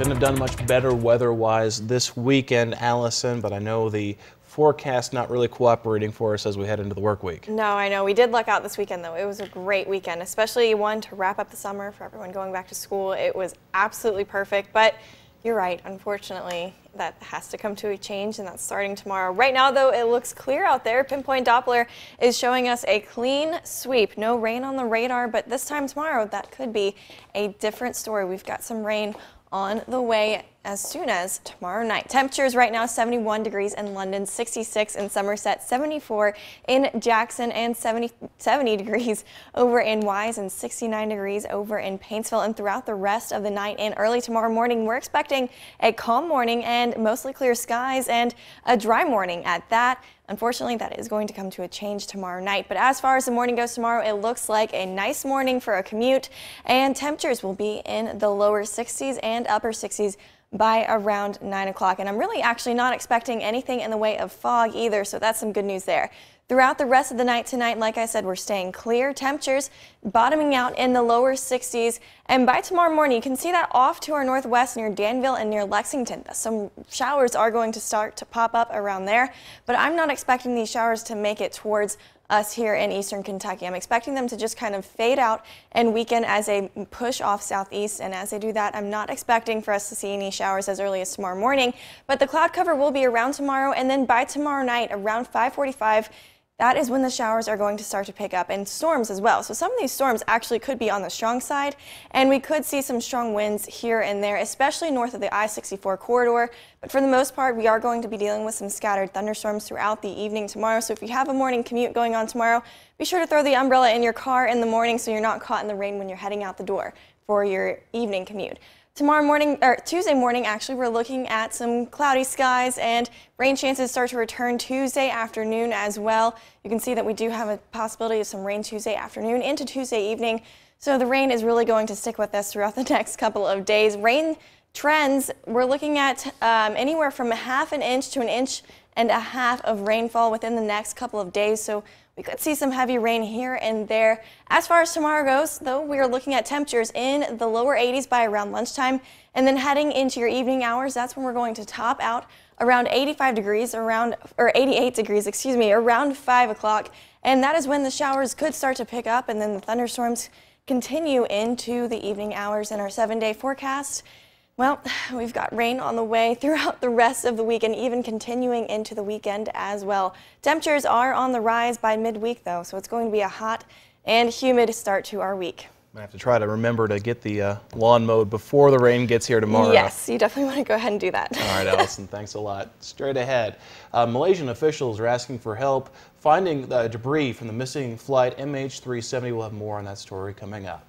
Couldn't have done much better weather-wise this weekend, Allison, but I know the forecast not really cooperating for us as we head into the work week. No, I know. We did luck out this weekend, though. It was a great weekend, especially one to wrap up the summer for everyone going back to school. It was absolutely perfect, but you're right. Unfortunately, that has to come to a change, and that's starting tomorrow. Right now, though, it looks clear out there. Pinpoint Doppler is showing us a clean sweep. No rain on the radar, but this time tomorrow, that could be a different story. We've got some rain on the way as soon as tomorrow night. Temperatures right now 71 degrees in London, 66 in Somerset, 74 in Jackson, and 70, 70 degrees over in Wise, and 69 degrees over in Paintsville. And throughout the rest of the night and early tomorrow morning, we're expecting a calm morning and mostly clear skies and a dry morning at that. Unfortunately, that is going to come to a change tomorrow night. But as far as the morning goes tomorrow, it looks like a nice morning for a commute, and temperatures will be in the lower 60s and upper 60s by around 9 o'clock. And I'm really actually not expecting anything in the way of fog either, so that's some good news there. Throughout the rest of the night tonight, like I said, we're staying clear. Temperatures bottoming out in the lower 60s. And by tomorrow morning, you can see that off to our northwest near Danville and near Lexington. Some showers are going to start to pop up around there, but I'm not expecting these showers to make it towards us here in eastern Kentucky. I'm expecting them to just kind of fade out and weaken as they push off southeast. And as they do that, I'm not expecting for us to see any showers as early as tomorrow morning. But the cloud cover will be around tomorrow. And then by tomorrow night, around 545, that is when the showers are going to start to pick up and storms as well. So some of these storms actually could be on the strong side and we could see some strong winds here and there, especially north of the I-64 corridor. But for the most part, we are going to be dealing with some scattered thunderstorms throughout the evening tomorrow. So if you have a morning commute going on tomorrow, be sure to throw the umbrella in your car in the morning so you're not caught in the rain when you're heading out the door for your evening commute. Tomorrow morning, or Tuesday morning, actually, we're looking at some cloudy skies and rain chances start to return Tuesday afternoon as well. You can see that we do have a possibility of some rain Tuesday afternoon into Tuesday evening. So the rain is really going to stick with us throughout the next couple of days. Rain trends, we're looking at um, anywhere from a half an inch to an inch and a half of rainfall within the next couple of days. So we could see some heavy rain here and there. As far as tomorrow goes, though, we are looking at temperatures in the lower 80s by around lunchtime. And then heading into your evening hours, that's when we're going to top out around 85 degrees, around, or 88 degrees, excuse me, around 5 o'clock. And that is when the showers could start to pick up and then the thunderstorms continue into the evening hours in our seven day forecast. Well, we've got rain on the way throughout the rest of the week and even continuing into the weekend as well. Temperatures are on the rise by midweek though, so it's going to be a hot and humid start to our week. I have to try to remember to get the uh, lawn mowed before the rain gets here tomorrow. Yes, you definitely want to go ahead and do that. All right, Allison, thanks a lot. Straight ahead, uh, Malaysian officials are asking for help finding the debris from the missing flight MH370. We'll have more on that story coming up.